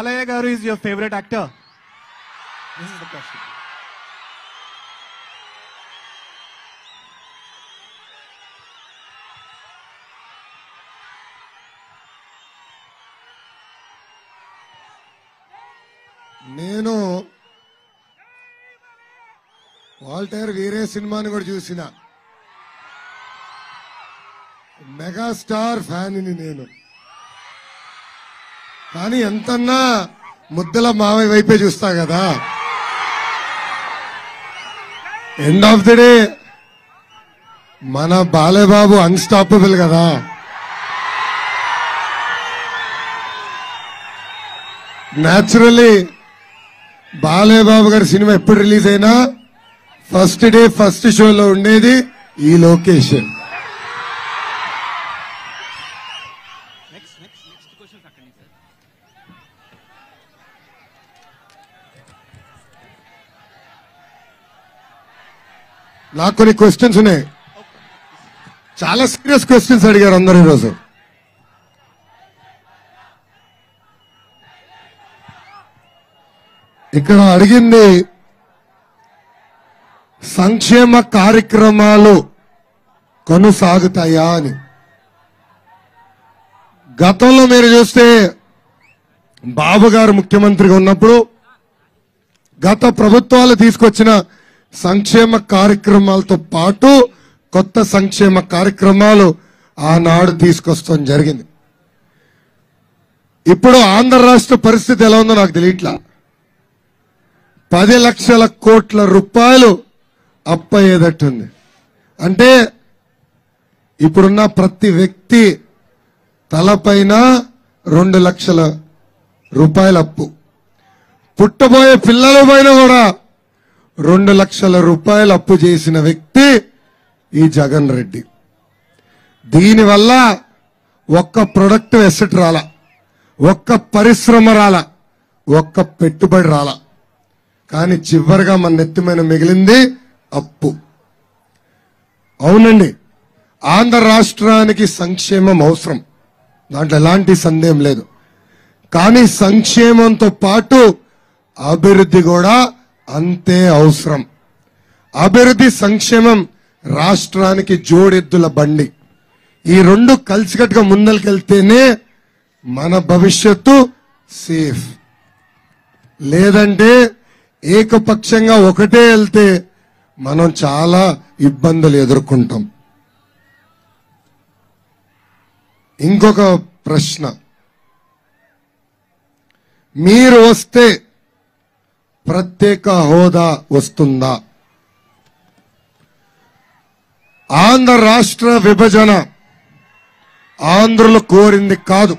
బాలయ్య గారు is your favourite actor నేను వాల్టైర్ వీరే సినిమాని కూడా చూసిన. మెగాస్టార్ ఫ్యాన్ని నేను. కానీ ఎంతన్నా ముద్దల మావయ్య వైపే చూస్తా కదా. ఎండ్ ఆఫ్ ది డే మన బాలేబాబు అన్స్టాపబుల్ కదా. న్యాచురల్లీ బాలేబాబు గారి సినిమా ఎప్పుడు రిలీజ్ అయినా ఫస్ట్ డే ఫస్ట్ షోలో ఉండేది ఈ లొకేషన్ నాకు కొన్ని క్వశ్చన్స్ ఉన్నాయి. చాలా సీరియస్ క్వశ్చన్స్ అడిగారు అందరు ఈరోజు. ఇక్కడ అడిగింది సంక్షేమ కార్యక్రమాలు కొనసాగుతాయా అని. గతంలో మీరు చూస్తే బాబు గారు ముఖ్యమంత్రిగా ఉన్నప్పుడు గత ప్రభుత్వాలు తీసుకొచ్చిన సంక్షేమ కార్యక్రమాలతో పాటు కొత్త సంక్షేమ కార్యక్రమాలు ఆనాడు తీసుకొస్తాం జరిగింది. ఇప్పుడు ఆంధ్ర రాష్ట్ర పరిస్థితి ఎలా ఉందో నాకు తెలియట్లా. పది లక్షల కోట్ల రూపాయలు అప్పయ్యేటట్టుంది. అంటే ఇప్పుడున్న ప్రతి వ్యక్తి తలపైన రెండు లక్షల రూపాయల అప్పు పుట్టబోయే పిల్లల పైన కూడా రెండు లక్షల రూపాయలు అప్పు చేసిన వ్యక్తి ఈ జగన్ రెడ్డి. దీనివల్ల ఒక్క ప్రొడక్ట్ ఎసెట్ రాల ఒక్క పరిశ్రమ రాల ఒక్క పెట్టుబడి రాల. కానీ చివరిగా మన నెత్తి మిగిలింది అప్పు. అవునండి ఆంధ్ర రాష్ట్రానికి సంక్షేమం అవసరం. దాంట్లో ఎలాంటి సందేహం లేదు. కానీ సంక్షేమంతో పాటు అభివృద్ధి కూడా అంతే అవసరం. అభివృద్ధి సంక్షేమం రాష్ట్రానికి జోడెద్దుల బండి. ఈ రెండు కలిసికట్టుగా ముందరికెళ్తేనే మన భవిష్యత్తు సేఫ్. లేదంటే ఏకపక్షంగా ఒకటే వెళ్తే మనం చాలా ఇబ్బందులు ఎదుర్కొంటాం. ఇంకొక ప్రశ్న. మీరు వస్తే ప్రత్యేక హోదా వస్తుందా? ఆంధ్ర రాష్ట్ర విభజన ఆంధ్రులు కోరింది కాదు.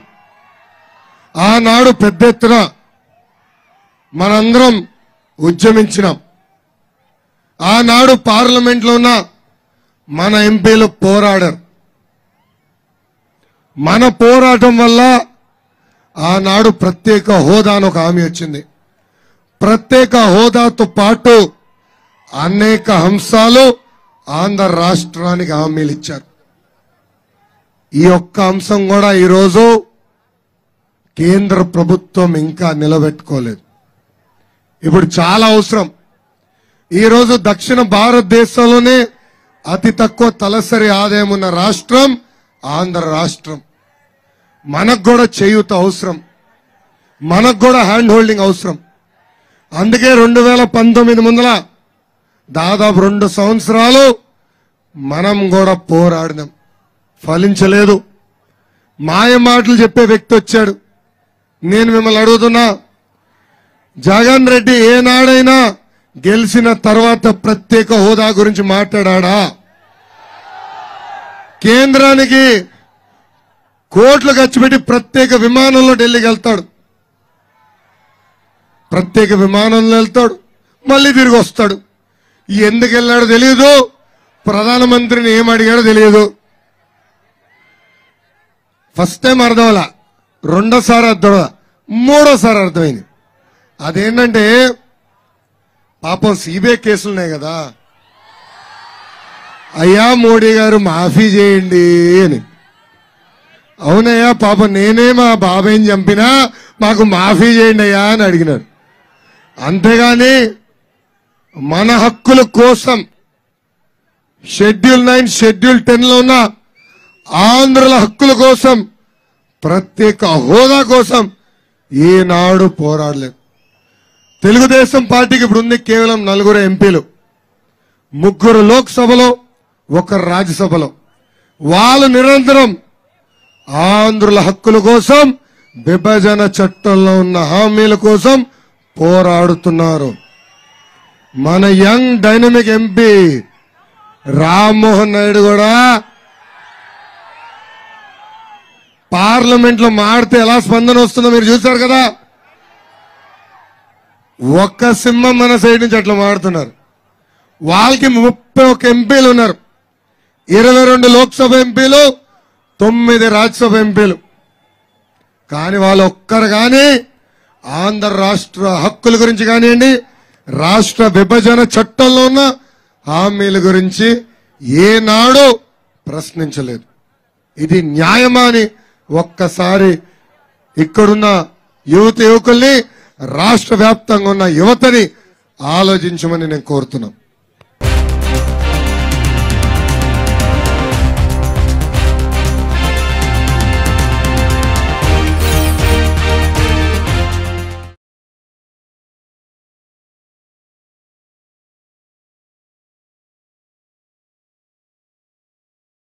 ఆనాడు పెద్ద ఎత్తున మనందరం ఉద్యమించినాం. ఆనాడు పార్లమెంట్లో ఉన్న మన ఎంపీలు పోరాడారు. మన పోరాటం వల్ల ఆనాడు ప్రత్యేక హోదా అని ఒక హామీ వచ్చింది. ప్రత్యేక హోదాతో పాటు అనేక అంశాలు ఆంధ్ర రాష్ట్రానికి హామీలు ఇచ్చారు. ఈ ఒక్క అంశం కూడా ఈరోజు కేంద్ర ప్రభుత్వం ఇంకా నిలబెట్టుకోలేదు. ఇప్పుడు చాలా అవసరం. ఈరోజు దక్షిణ భారతదేశంలోనే అతి తక్కువ తలసరి ఆదాయం ఉన్న రాష్ట్రం ఆంధ్ర రాష్ట్రం. మనకు కూడా చేయూత అవసరం. మనకు కూడా హ్యాండ్ హోల్డింగ్ అవసరం. అందుకే రెండు వేల పంతొమ్మిది ముందల దాదాపు రెండు సంవత్సరాలు మనం కూడా పోరాడినాం. ఫలించలేదు. మాయ మాటలు చెప్పే వ్యక్తి వచ్చాడు. నేను మిమ్మల్ని అడుగుతున్నా జగన్ రెడ్డి ఏనాడైనా గెలిచిన తర్వాత ప్రత్యేక హోదా గురించి మాట్లాడా కేంద్రానికి కోట్లు ఖర్చు పెట్టి ప్రత్యేక విమానంలో ఢిల్లీకి వెళ్తాడు. ప్రత్యేక విమానంలో వెళ్తాడు మళ్ళీ తిరిగి వస్తాడు. ఎందుకు వెళ్ళాడో తెలియదు ప్రధానమంత్రిని ఏం అడిగాడో తెలియదు ఫస్ట్ టైం అర్థమలా రెండోసారి అర్థం మూడోసారి అర్థమైంది. అదేంటంటే పాపం సిబిఐ కేసులు ఉన్నాయి కదా. అయ్యా మోడీ గారు మాఫీ చేయండి అని. అవునయ్యా పాపం నేనే మా బాబాయ్ని చంపినా మాకు మాఫీ చేయండి అయ్యా అని అడిగినారు అంతేగాని మన హక్కుల కోసం షెడ్యూల్ నైన్ షెడ్యూల్ టెన్లో ఉన్న ఆంధ్రుల హక్కుల కోసం ప్రత్యేక హోదా కోసం ఈనాడు పోరాడలేదు తెలుగుదేశం పార్టీకి ఇప్పుడు ఉంది కేవలం నలుగురు ఎంపీలు. ముగ్గురు లోక్సభలో ఒకరు రాజ్యసభలో. వాళ్ళు నిరంతరం ఆంధ్రుల హక్కుల కోసం విభజన చట్టంలో ఉన్న హామీల కోసం పోరాడుతున్నారు. మన young dynamic MP Rammohan Naidu కూడా పార్లమెంట్లో మాడితే ఎలా స్పందన వస్తుందో మీరు చూశారు కదా? ఒక్క సింహం మన సైడ్ నుంచి అట్లా మాడుతున్నారు. వాళ్ళకి ముప్పై ఒక్క ఎంపీలు ఉన్నారు. ఇరవై రెండు లోక్సభ ఎంపీలు తొమ్మిది రాజ్యసభ ఎంపీలు. కానీ వాళ్ళు ఒక్కరు కానీ ఆంధ్ర రాష్ట్ర హక్కుల గురించి కానివ్వండి రాష్ట్ర విభజన చట్టంలో ఉన్న హామీల గురించి ఏనాడు ప్రశ్నించలేదు. ఇది న్యాయమా అని ఒక్కసారి ఇక్కడున్న యువత యువకుల్ని రాష్ట్ర వ్యాప్తంగా ఉన్న యువతని ఆలోచించమని నేను కోరుతున్నాను.